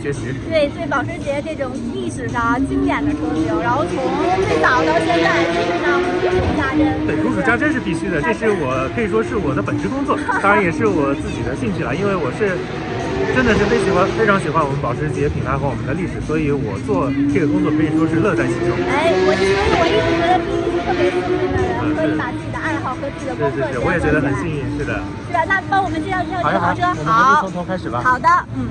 学习。对对，保时捷这种历史上经典的车型，然后从最早到现在，基本上如数家珍。对，如数家珍是必须的，这是我可以说是我的本职工作，当然也是我自己的兴趣了，因为我是真的是非喜欢非常喜欢我们保时捷品牌和我们的历史，所以我做这个工作可以说是乐在其中。哎，我所以我一直觉得 P 是特别幸运的人，可以把自己的爱好和自己的工作是是是，我也觉得很幸运，是的。是的，那帮我们介绍介绍好呀好这个跑车。，我们还是从头开始吧。好的，嗯。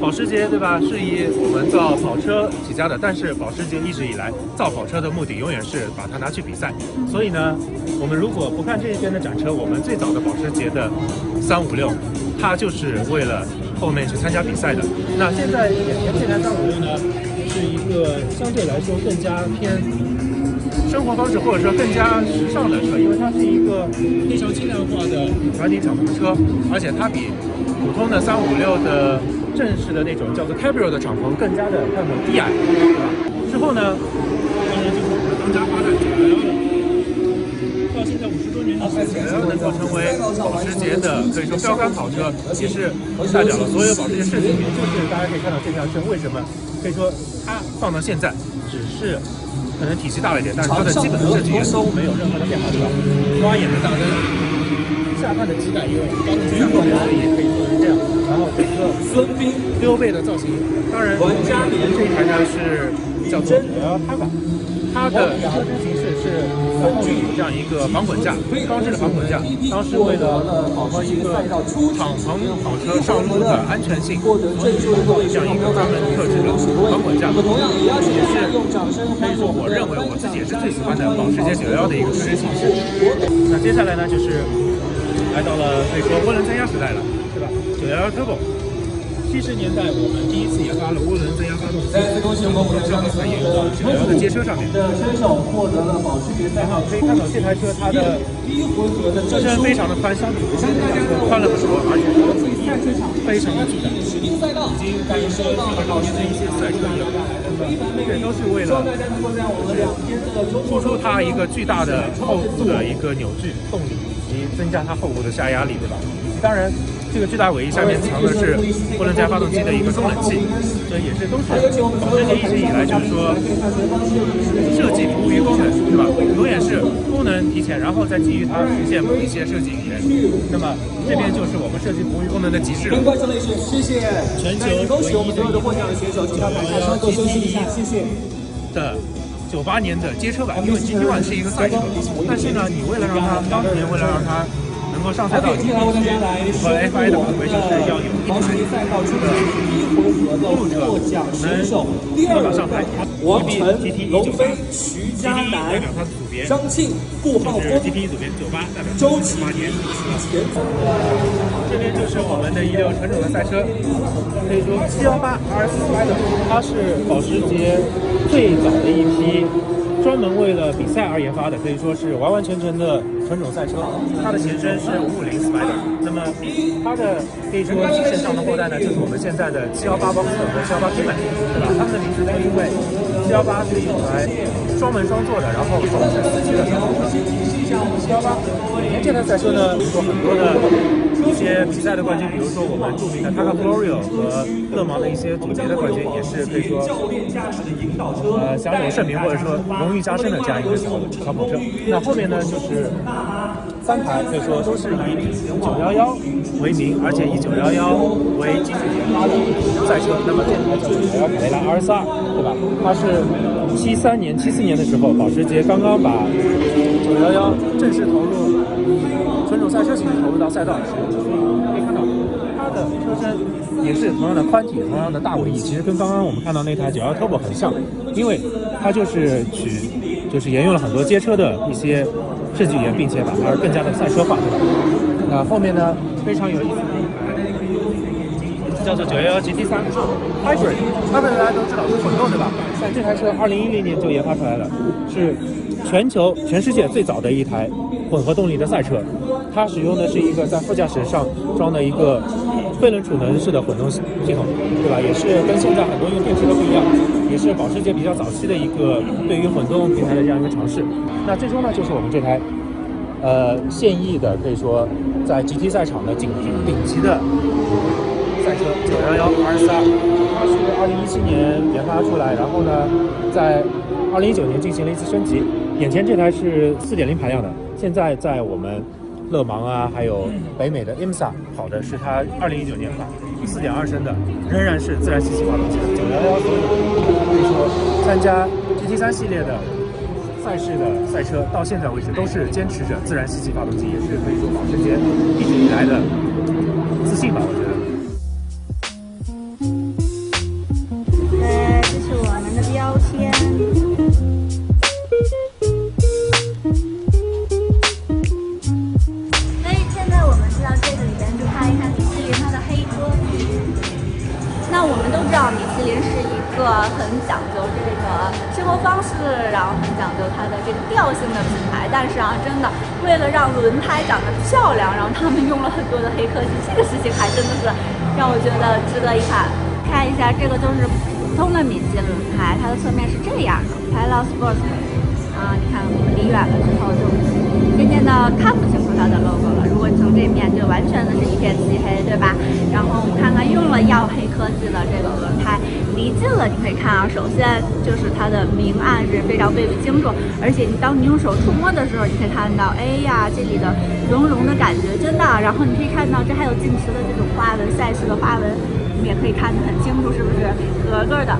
保时捷对吧，是以我们造跑车起家的，但是保时捷一直以来造跑车的目的永远是把它拿去比赛。所以呢，我们如果不看这一边的展车，我们最早的保时捷的三五六，它就是为了后面去参加比赛的。那现在眼前这台三五六呢，是一个相对来说更加偏生活方式或者说更加时尚的车，因为它是一个非常轻量化的软体敞篷车，而且它比普通的三五六的正式的那种叫做 Cabrio 的敞篷更加的更有低矮，对吧？之后呢，当然就是我们当家发展九幺幺了。到现在五十多年的时间，能够成为保时捷的可以说标杆跑车，也是代表了所有保时捷设计里面，就是大家可以看到这条线为什么可以说它放到现在只是可能体积大了一点，但是它的基本的设计没有任何的变化，对吧？花眼的大灯，下方的机盖因为钢筋下方的所以可以孙膑溜背的造型，当然玩家联这一台呢是叫做九幺哈法。它的车身形式是在后面有这样一个防滚架，钢制的防滚架。当时为了符合一个敞篷跑车上路的安全性，所以做了这样一个专门特制的防滚架，也是可以说我认为我自己也是最喜欢的保时捷911的一个车身形式。那接下来呢，就是来到了可以说涡轮增压时代了，对吧九幺幺 Turbo。七十年代，我们第一次研发了涡轮增压发动机，再次恭喜我们的正好还沿用到九幺的街车上面。的车手获得了保时捷赛道可以看到这台车它的车身非常的宽，相比普通的轿车宽了很多，而且它的尾翼非常的巨大，已经可以说是和当年的一些赛车一样，这都是为了大家能够在我们两天的中突出它一个巨大的后部的一个扭矩动力，以及增加它后部的下压力，对吧？当然，这个巨大尾翼下面藏的是涡轮增压发动机的一个中冷器，所以也是都是保时捷一直以来就是说设计服务于功能，对吧？永远是功能提前，然后再基于它实现某一些设计语言。那么这边就是我们设计服务于功能的极致了谢谢。全球恭喜我们所有的获奖选手，请到台下稍作休息一下，谢谢。的九八年的街车版，因为 GT One 是一个赛车，但是呢，你为了让它当年为了让它能够上赛道，接下来为大家来和 FI 的回就是要有一保时台捷赛道中的第一回合的获奖选手，第二上台名王晨龙飞、徐组别，张庆、顾浩是峰、GT 组别九八周琦八年。前这边就是我们的一辆纯种的赛车，可以说718 RS Spider，它是保时捷最早的一批专门为了比赛而研发的，可以说是完完全全的纯种赛车。它的前身是五五零 Spider，那么它的可以说继承上的后代呢，就是我们现在的七幺八 Boxer 和七幺八 Cayman，对吧？它们的名字都因为七幺八是一台双门双座的，然后双是四驱的车。幺八，那这台赛车呢，比如说很多的一些比赛的冠军，比如说我们著名的 Targa Florio 和勒芒的一些总结的冠军，也是可以说呃享有盛名或者说荣誉加身的这样一个小小跑车。那后面呢，就是三台可以说都是以九幺幺为名，而且以九幺幺为基础研发的赛车。那么这台叫911卡雷拉 RS 二对吧？它是七三年、七四年的时候，保时捷刚刚把九幺幺正式投入纯种赛车形式投入到赛道的时候，可以看到它的车身也是同样的宽体、同样的大尾翼，其实跟刚刚我们看到那台911 Turbo 很像，因为它就是取就是沿用了很多街车的一些设计语言，并且把它更加的赛车化，对吧？那后面呢，非常有意思的一台叫做911 GT3 Hybrid。Hybrid 大家都知道是混动对吧？但这台车2010年就研发出来了，是全球全世界最早的一台混合动力的赛车。它使用的是一个在副驾驶上装的一个废轮储能式的混动系统，对吧？也是跟现在很多用电池的不一样，也是保时捷比较早期的一个对于混动平台的这样一个尝试。那最终呢，就是我们这台。呃，现役的可以说在 GT 赛场的顶顶级的赛车911 RS2，它是2017年研发出来，然后呢，在2019年进行了一次升级。眼前这台是4.0排量的，现在在我们勒芒啊，还有北美的 IMSA 跑的是它二零一九年版4.2升的，仍然是自然吸气发动机的911。可以说参加 GT 三系列的。赛事的赛车到现在为止都是坚持着自然吸气发动机，也是可以说保时捷一直以来的自信吧，我觉得。道米其林是一个很讲究这个生活方式，然后很讲究它的这个调性的品牌。但是啊，真的为了让轮胎长得漂亮，然后他们用了很多的黑科技，这个事情还真的是让我觉得值得一看。看一下，这个就是普通的米其林轮胎，它的侧面是这样的，Pilot Sports。啊，你看我们离远了之后就渐渐的看不清楚它的 logo 了。从这面就完全的是一片漆黑，对吧？然后我们看看用了耀黑科技的这个轮胎，离近了你可以看啊，首先就是它的明暗是非常倍不清楚，而且你当你用手触摸的时候，你可以看到，哎呀，这里的绒绒的感觉真的。然后你可以看到这还有近驰的这种花纹，赛事的花纹，你也可以看得很清楚，是不是格格的？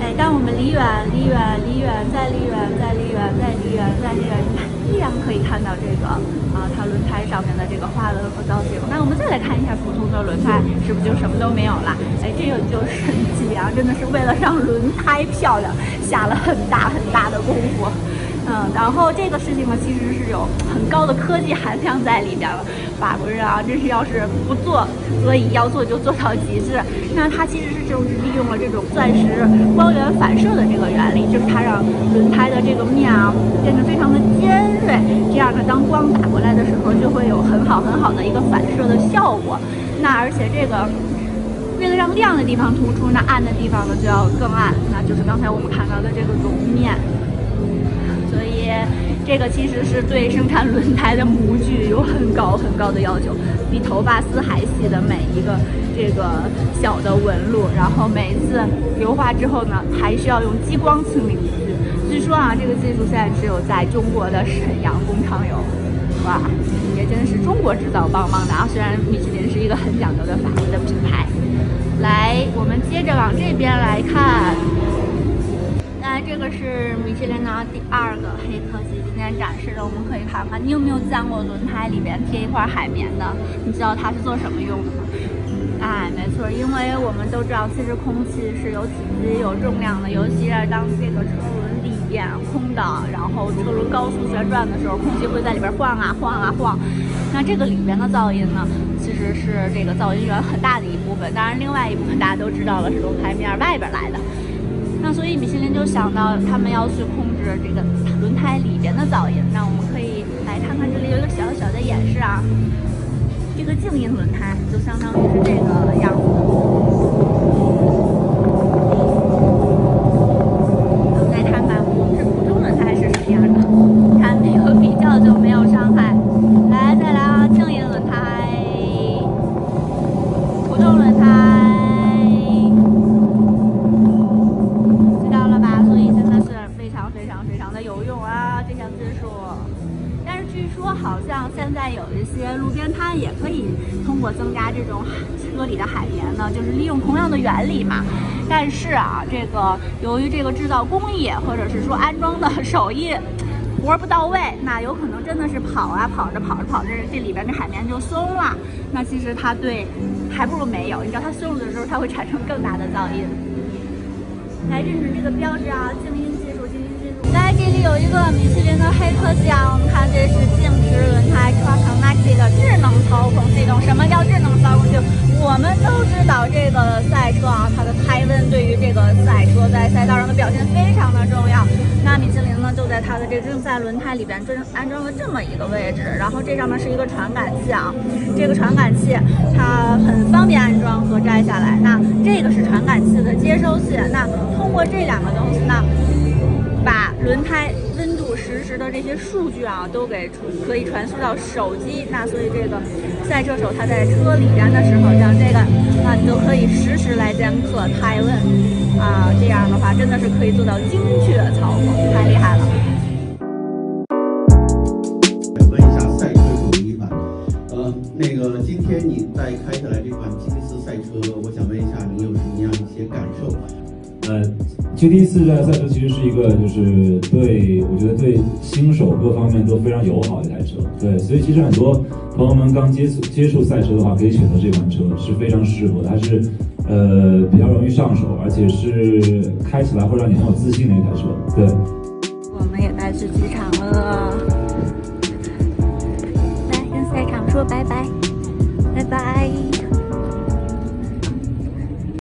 哎，当我们离远、离远、离远，再离远、再离远、再离远、再离远，你看，依然可以看到这个啊，它轮胎上面的这个花纹和造型。那我们再来看一下普通的轮胎，是不是就什么都没有了？哎，这个就是米啊，真的是为了让轮胎漂亮，下了很大很大的功夫。嗯，然后这个事情呢，其实是有很高的科技含量在里边了。法国人啊，真是要是不做，所以要做就做到极致。那它其实是就是利用了这种钻石光源反射的这个原理，就是它让轮胎的这个面啊变得非常的尖锐，这样呢，当光打过来的时候，就会有很好很好的一个反射的效果。那而且这个为了让亮的地方突出，那暗的地方呢就要更暗，那就是刚才我们看到的这个绒面。这个其实是对生产轮胎的模具有很高很高的要求，比头发丝还细的每一个这个小的纹路，然后每一次油化之后呢，还需要用激光清理模具。据说啊，这个技术现在只有在中国的沈阳工厂有。哇，也真的是中国制造棒棒的啊！虽然米其林是一个很讲究的法国的品牌。来，我们接着往这边来看。那这个是米其林的第二个黑科技，今天展示的，我们可以看看。你有没有见过轮胎里边贴一块海绵的？你知道它是做什么用的吗？哎，没错，因为我们都知道，其实空气是有体积、有重量的，尤其是当这个车轮里边空的，然后车轮高速旋转的时候，空气会在里边晃啊晃啊晃。那这个里边的噪音呢，其实是这个噪音源很大的一部分。当然，另外一部分大家都知道了，是从台面外边来的。那所以米其林就想到，他们要去控制这个轮胎里边的噪音。那我们可以来看看这里有一个小小的演示啊。这个静音轮胎就相当于是这个样子。再看看这普通轮胎是什么样的，车里的海绵呢，就是利用同样的原理嘛。但是啊，这个由于这个制造工艺或者是说安装的 手艺活不到位，那有可能真的是跑啊跑着跑着跑着，这里边的海绵就松了。那其实它对还不如没有。你知道它松了的时候，它会产生更大的噪音。来认准这个标志啊，静音，有一个米其林的黑科技啊，我们，看这是静止轮胎 Track Connected 的智能操控系统。什么叫智能操控系统？我们都知道这个赛车啊，它的胎温对于这个赛车在赛道上的表现非常的重要。那米其林呢，就在它的这个正赛轮胎里边装安装了这么一个位置，然后这上面是一个传感器啊，这个传感器它很方便安装和摘下来。那这个是传感器的接收器，那通过这两个东西呢，把轮胎温度实时的这些数据啊，都给可以传输到手机。那所以这个赛车手他在车里边的时候，像这个啊，你就可以实时来监测胎温啊，这样的话真的是可以做到精确操控，太厉害了。问一下赛车手一凡，呃，那个今天你在开下来这款吉尼斯赛车，我想问一下你有什么样一些感受？呃，GT 四这台赛车其实是一个，就是对我觉得对新手各方面都非常友好的一台车。对，所以其实很多朋友们刚接触接触赛车的话，可以选择这款车是非常适合，它是呃比较容易上手，而且是开起来会让你很有自信的一台车。对。我们也带自己